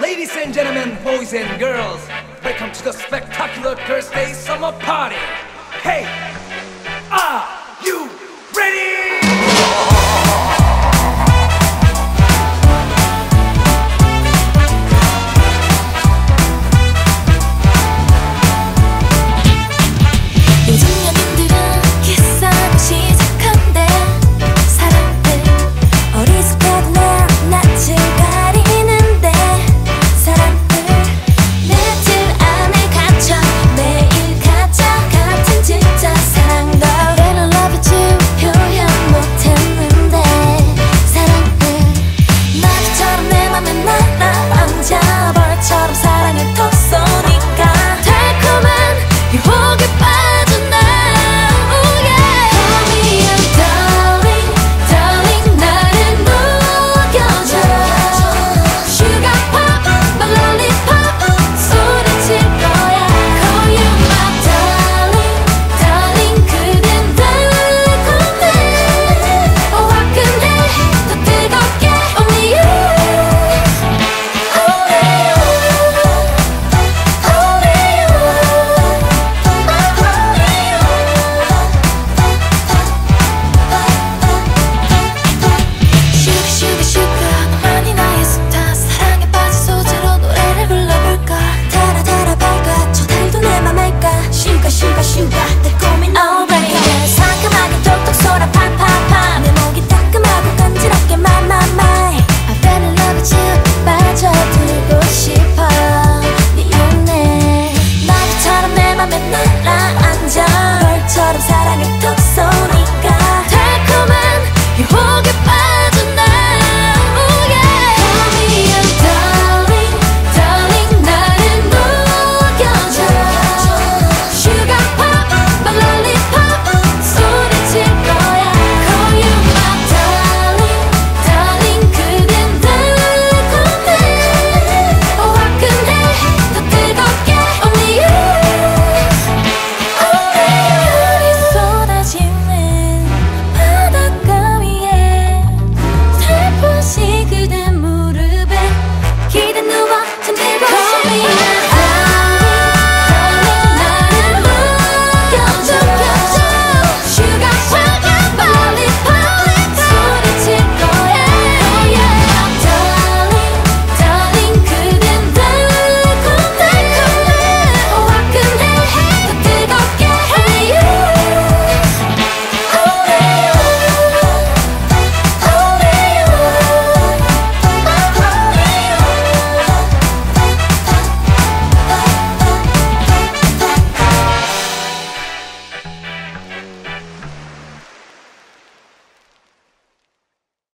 Ladies and gentlemen, boys and girls, welcome to the spectacular Thursday summer party. Hey, are you ready?